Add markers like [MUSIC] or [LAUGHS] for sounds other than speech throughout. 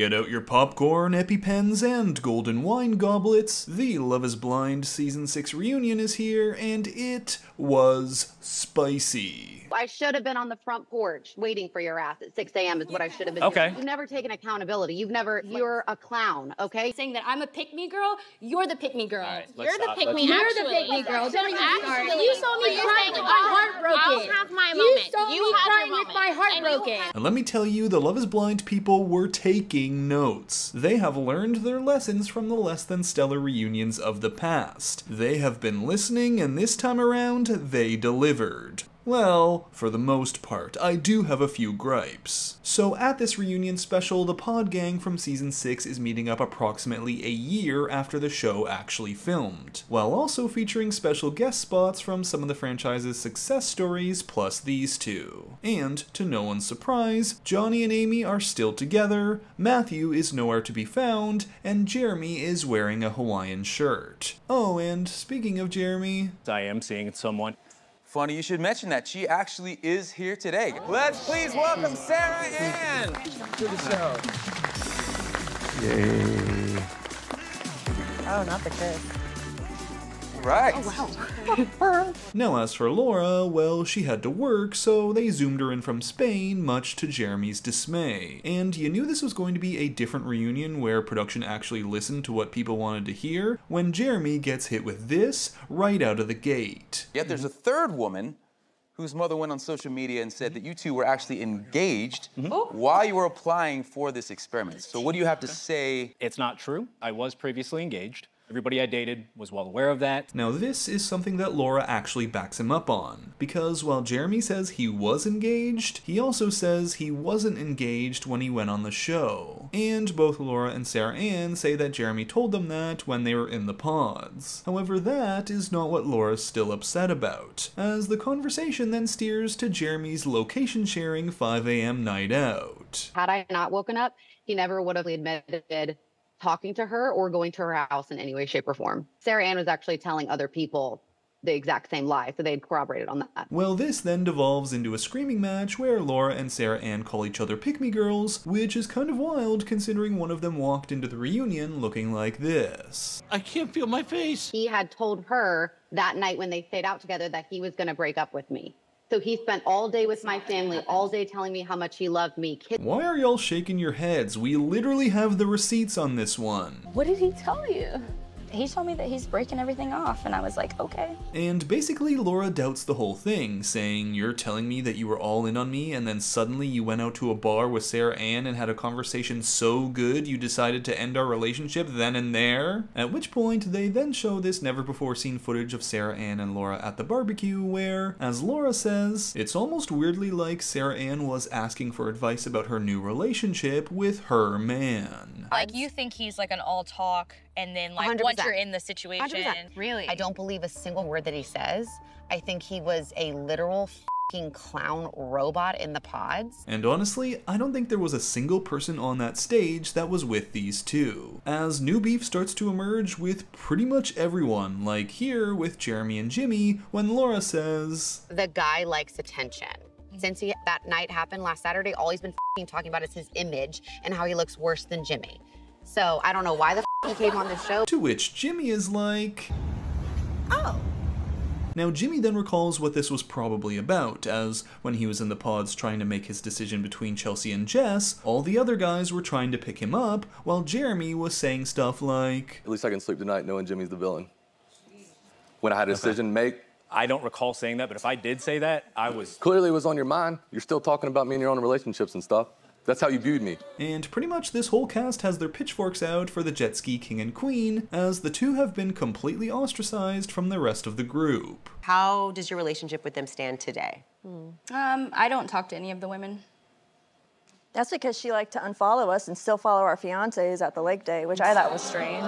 Get out your popcorn, EpiPens, and golden wine goblets. The Love is Blind Season 6 reunion is here, and it was spicy. I should have been on the front porch waiting for your ass at 6 a.m. is what I should have been Okay. doing. You've never taken accountability. You've never, you're a clown, okay? saying that I'm a pick me girl, you're the pick me girl. right, let's you're the pick Let's- me. You're the pick me girl. Don't even start. You saw me But crying saying with my was- heart broken. I'll have my moment. You saw You me crying with my heart broken. And let me tell you, the Love is Blind people were taking notes. They have learned their lessons from the less than stellar reunions of the past. They have been listening, and this time around, they delivered. Well, for the most part, I do have a few gripes. So, at this reunion special, the Pod Gang from season 6 is meeting up approximately a year after the show actually filmed, while also featuring special guest spots from some of the franchise's success stories, plus these two. And, to no one's surprise, Johnny and Amy are still together, Matthew is nowhere to be found, and Jeramy is wearing a Hawaiian shirt. Oh, and speaking of Jeramy, I am seeing someone. Funny you should mention that. She actually is here today. Let's please welcome Sarah Ann to the show. Yay. Oh, not the kiss. Right. Oh, now, as for Laura, well, she had to work, so they zoomed her in from Spain, much to Jeramy's dismay. And you knew this was going to be a different reunion where production actually listened to what people wanted to hear when Jeramy gets hit with this right out of the gate. Yet there's a third woman whose mother went on social media and said that you two were actually engaged mm-hmm. oh. while you were applying for this experiment. So what do you have to say? It's not true. I was previously engaged. Everybody I dated was well aware of that. Now, this is something that Laura actually backs him up on, because while Jeramy says he was engaged, he also says he wasn't engaged when he went on the show. And both Laura and Sarah Ann say that Jeramy told them that when they were in the pods. However, that is not what Laura's still upset about, as the conversation then steers to Jeramy's location sharing 5am night out. Had I not woken up, he never would have admitted talking to her or going to her house in any way, shape, or form. Sarah Ann was actually telling other people the exact same lie, so they had corroborated on that. Well, this then devolves into a screaming match where Laura and Sarah Ann call each other pick me girls, which is kind of wild considering one of them walked into the reunion looking like this. I can't feel my face. He had told her that night when they stayed out together that he was going to break up with me. So he spent all day with my family, all day telling me how much he loved me. Kids Why are y'all shaking your heads? We literally have the receipts on this one. What did he tell you? He told me that he's breaking everything off, and I was like, okay. And basically, Laura doubts the whole thing, saying, You're telling me that you were all in on me, and then suddenly you went out to a bar with Sarah Ann and had a conversation so good you decided to end our relationship then and there? At which point, they then show this never before seen footage of Sarah Ann and Laura at the barbecue, where, as Laura says, it's almost weirdly like Sarah Ann was asking for advice about her new relationship with her man. Like you think he's like an all talk, and then like 100%. once you're in the situation, 100%. really, I don't believe a single word that he says. I think he was a literal fing clown robot in the pods. And honestly, I don't think there was a single person on that stage that was with these two. As new beef starts to emerge with pretty much everyone, like here with Jeramy and Jimmy, when Laura says, The guy likes attention. Since he, that night happened last Saturday, all he's been fing talking about is his image and how he looks worse than Jimmy. So I don't know why the f- he came on this show. to which Jimmy is like, Oh. Now, Jimmy then recalls what this was probably about, as when he was in the pods trying to make his decision between Chelsea and Jess, all the other guys were trying to pick him up, while Jeramy was saying stuff like, At least I can sleep tonight knowing Jimmy's the villain. When I had a decision to make, I don't recall saying that, but if I did say that, I was. clearly it was on your mind. You're still talking about me and your own relationships and stuff. That's how you viewed me. And pretty much this whole cast has their pitchforks out for the jet ski king and queen, as the two have been completely ostracized from the rest of the group. How does your relationship with them stand today? Um, I don't talk to any of the women. That's because she liked to unfollow us and still follow our fiancés at the lake day, which I thought was strange.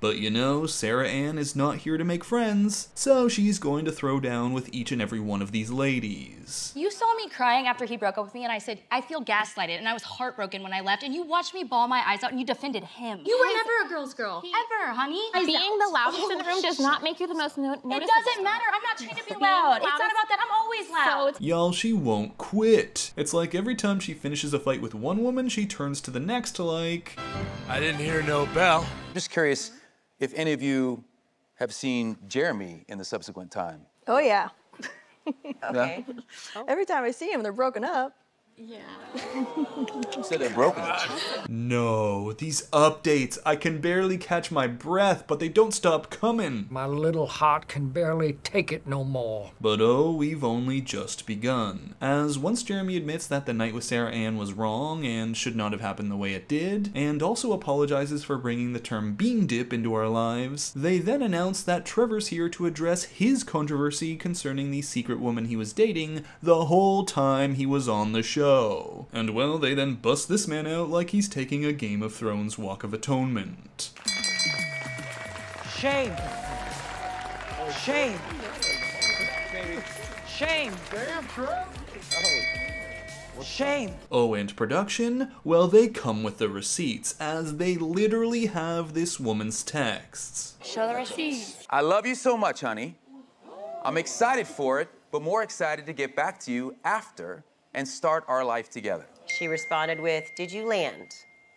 But you know, Sarah Ann is not here to make friends, so she's going to throw down with each and every one of these ladies. You saw me crying after he broke up with me, and I said, I feel gaslighted, and I was heartbroken when I left, and you watched me bawl my eyes out, and you defended him. You were never a girl's girl. Ever, honey. Being the loudest in the room does not make you the most no- It doesn't matter. I'm not trying to be loud. It's not about that. I'm always loud. Y'all, she won't quit. It's like every time she finishes a fight with one woman, she turns to the next like, I didn't hear no bell. Just curious if any of you have seen Jeramy in the subsequent time. Oh yeah. [LAUGHS] Okay. Every time I see him, they're broken up. You [LAUGHS] said they're broken. No, these updates. I can barely catch my breath, but they don't stop coming. My little heart can barely take it no more. But oh, we've only just begun. As once Jeramy admits that the night with Sarah Ann was wrong and should not have happened the way it did, and also apologizes for bringing the term bean dip into our lives, they then announce that Trevor's here to address his controversy concerning the secret woman he was dating the whole time he was on the show. And well, they then bust this man out like he's taking a Game of Thrones Walk of Atonement. Shame. Shame. Shame. Shame. Oh, and production? Well, they come with the receipts, as they literally have this woman's texts. Show the receipts. I love you so much, honey. I'm excited for it, but more excited to get back to you after and start our life together. She responded with, Did you land?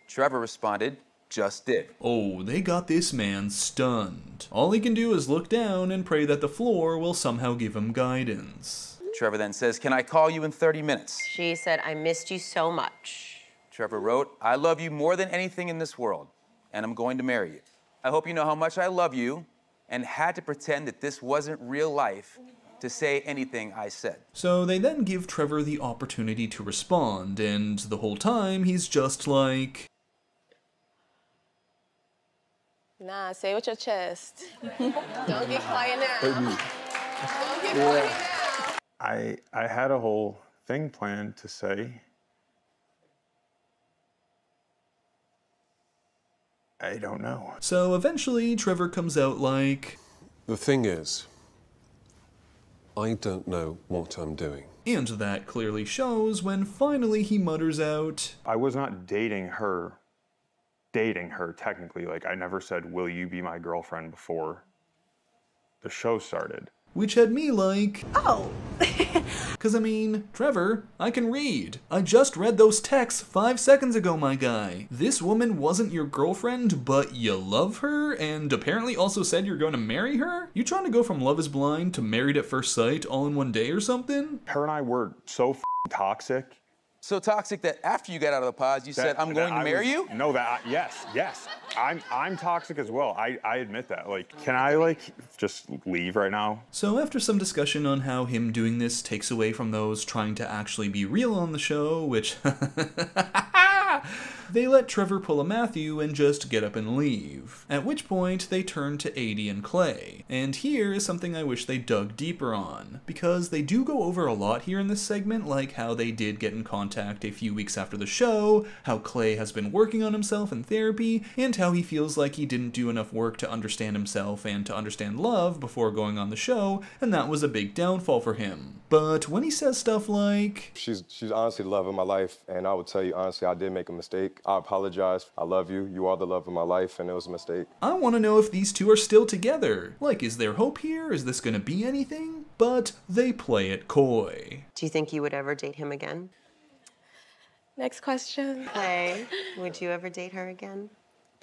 Trevor responded, Just did. Oh, they got this man stunned. All he can do is look down and pray that the floor will somehow give him guidance. Trevor then says, Can I call you in 30 minutes? She said, I missed you so much. Trevor wrote, I love you more than anything in this world, and I'm going to marry you. I hope you know how much I love you and had to pretend that this wasn't real life to say anything I said. So they then give Trevor the opportunity to respond, and the whole time he's just like, Nah, say it with your chest. [LAUGHS] Don't get quiet now. Don't get Yeah. quiet now. I I had a whole thing planned to say. I don't know. So eventually Trevor comes out like, The thing is, I don't know what I'm doing. and that clearly shows when finally he mutters out, I was not dating her. Dating her technically. Like I never said, "Will you be my girlfriend?" before the show started. Which had me like, oh. [LAUGHS] [LAUGHS] Cause I mean, Trevor, I can read. I just read those texts five seconds ago, my guy. This woman wasn't your girlfriend, but you love her, and apparently also said you're going to marry her? You trying to go from Love is Blind to Married at First Sight all in one day or something? Her and I were so f- toxic. So toxic that after you got out of the pods, you said, I'm going to I marry was- you? No, that I, yes, yes. I'm I'm toxic as well. I I admit that. Like, can I like just leave right now? So, after some discussion on how him doing this takes away from those trying to actually be real on the show, which. [LAUGHS] they let Trevor pull a Matthew and just get up and leave. At which point, they turn to AD and Clay. And here is something I wish they dug deeper on, because they do go over a lot here in this segment, like how they did get in contact a few weeks after the show, how Clay has been working on himself in therapy, and how he feels like he didn't do enough work to understand himself and to understand love before going on the show, and that was a big downfall for him. But when he says stuff like, She's she's honestly the love of my life, and I would tell you honestly, I did make a mistake. I apologize. I love you. You are the love of my life, and it was a mistake. I want to know if these two are still together. Like, is there hope here? Is this gonna be anything? But they play it coy. Do you think you would ever date him again? Next question. Clay, would you ever date her again?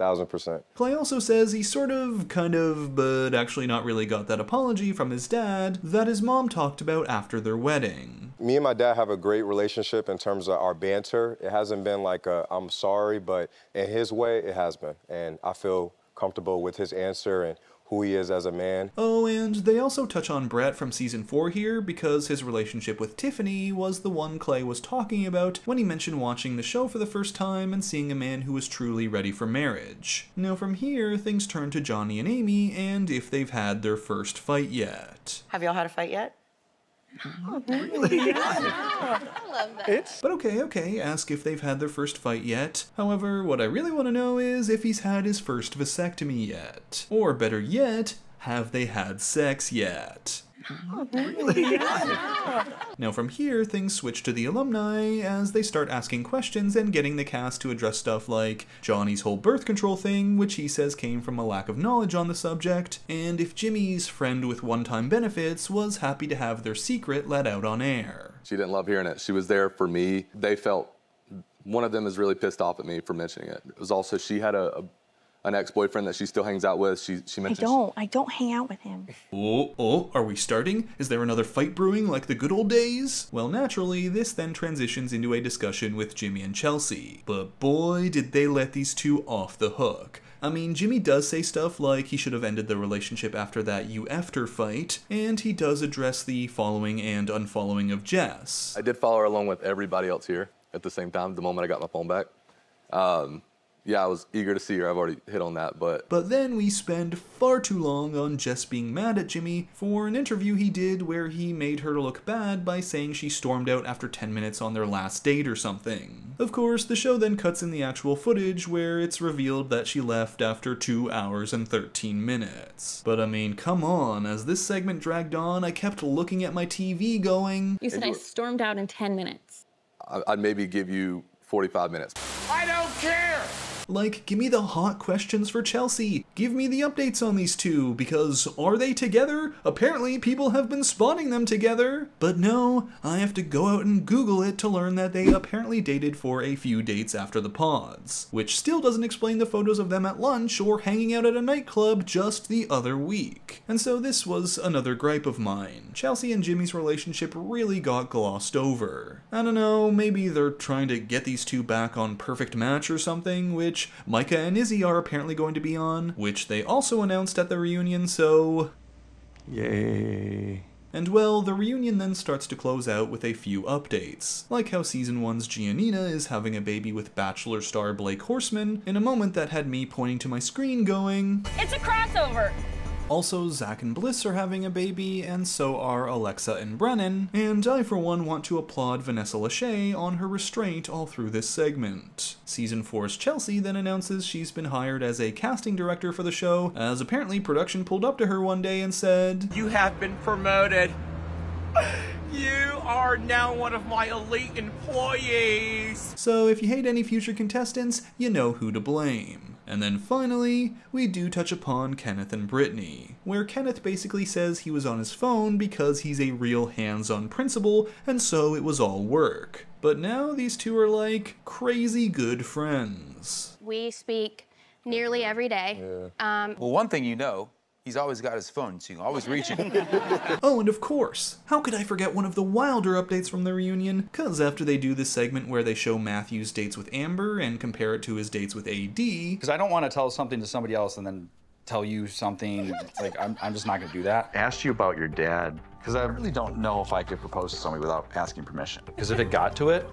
Thousand percent. Clay also says he sort of, kind of, but actually not really got that apology from his dad that his mom talked about after their wedding. Me and my dad have a great relationship in terms of our banter. It hasn't been like a I'm sorry, but in his way, it has been, and I feel comfortable with his answer and who he is as a man. Oh, and they also touch on Brett from season 4 here because his relationship with Tiffany was the one Clay was talking about when he mentioned watching the show for the first time and seeing a man who was truly ready for marriage. Now, from here, things turn to Johnny and Amy and if they've had their first fight yet. Have y'all had a fight yet? [LAUGHS] [LAUGHS] It's but okay, okay, ask if they've had their first fight yet. However, what I really want to know is if he's had his first vasectomy yet. Or better yet, have they had sex yet? Oh, [LAUGHS] [LAUGHS] now, from here, things switch to the alumni as they start asking questions and getting the cast to address stuff like Johnny's whole birth control thing, which he says came from a lack of knowledge on the subject, and if Jimmy's friend with one time benefits was happy to have their secret let out on air. She didn't love hearing it. She was there for me. They felt one of them is really pissed off at me for mentioning it. It was also she had a, a an ex-boyfriend that she still hangs out with. She she mentioned. I mentioned don't. I don't hang out with him. Oh, oh, are we starting? Is there another fight brewing like the good old days? Well, naturally, this then transitions into a discussion with Jimmy and Chelsea. But boy, did they let these two off the hook. I mean, Jimmy does say stuff like he should have ended the relationship after that you after fight, and he does address the following and unfollowing of Jess. I did follow her along with everybody else here at the same time. The moment I got my phone back, um, yeah, I was eager to see her. I've already hit on that, but But then we spend far too long on Jess being mad at Jimmy for an interview he did where he made her look bad by saying she stormed out after 10 minutes on their last date or something. Of course, the show then cuts in the actual footage where it's revealed that she left after 2 hours and 13 minutes. But I mean, come on, as this segment dragged on, I kept looking at my TV going, You said I stormed out in 10 minutes. I- I'd maybe give you 45 minutes. Like, give me the hot questions for Chelsea. Give me the updates on these two, because are they together? Apparently, people have been spotting them together. But no, I have to go out and Google it to learn that they apparently dated for a few dates after the pods, which still doesn't explain the photos of them at lunch or hanging out at a nightclub just the other week. And so this was another gripe of mine. Chelsea and Jimmy's relationship really got glossed over. I don't know, maybe they're trying to get these two back on Perfect Match or something, which Micah and Izzy are apparently going to be on, which they also announced at the reunion, so. Yay. And well, the reunion then starts to close out with a few updates, like how season 1's Giannina is having a baby with Bachelor star Blake Horstmann, in a moment that had me pointing to my screen going, It's a crossover. Also, Zach and Bliss are having a baby, and so are Alexa and Brennon, and I for one want to applaud Vanessa Lachey on her restraint all through this segment. Season 4's Chelsea then announces she's been hired as a casting director for the show, as apparently production pulled up to her one day and said, You have been promoted. You are now one of my elite employees. So if you hate any future contestants, you know who to blame. And then finally, we do touch upon Kenneth and Brittany, where Kenneth basically says he was on his phone because he's a real hands-on principal, and so it was all work. But now these two are like crazy good friends. We speak nearly every day. Um, Well, one thing you know, he's always got his phone, so you can always reach him. [LAUGHS] Oh, and of course, how could I forget one of the wilder updates from the reunion? Cause after they do this segment where they show Matthew's dates with Amber and compare it to his dates with AD, Because I don't want to tell something to somebody else and then tell you something. like, I'm, I'm just not going to do that. Asked you about your dad. Because I really don't know if I could propose to somebody without asking permission. Because if it got to it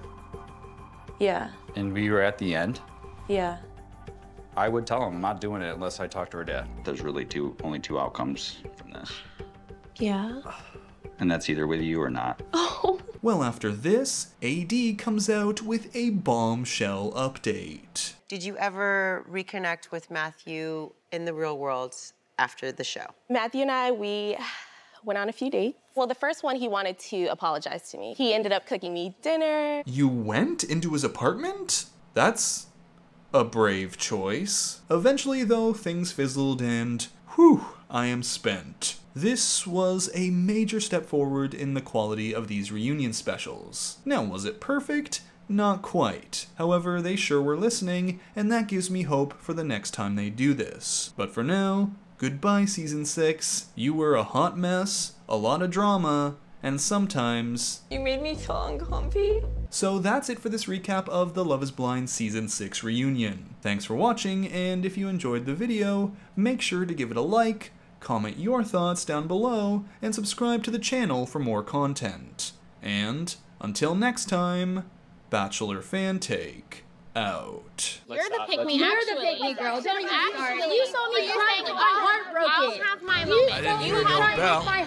Yeah, and we were at the end, yeah. I would tell him I'm not doing it unless I talk to her dad. There's really two, only two outcomes from this, Yeah. and that's either with you or not. [LAUGHS] Oh. Well, after this, AD comes out with a bombshell update. Did you ever reconnect with Matthew in the real world after the show? Matthew and I, we went on a few dates. Well, the first one, he wanted to apologize to me. He ended up cooking me dinner. You went into his apartment? That's a brave choice. Eventually, though, things fizzled and whew, I am spent. This was a major step forward in the quality of these reunion specials. Now, was it perfect? Not quite. However, they sure were listening, and that gives me hope for the next time they do this. But for now, goodbye, season 6. You were a hot mess, a lot of drama, and sometimes You made me so uncomfy. so that's it for this recap of the Love is Blind Season 6 reunion. Thanks for watching, and if you enjoyed the video, make sure to give it a like, comment your thoughts down below, and subscribe to the channel for more content. And until next time, Bachelor Fantake out. You're the pick me. You're the pick me girl. Don't even start. You saw me crying with my heart broken. I'll have my moment. I didn't You hear no cried with bell. my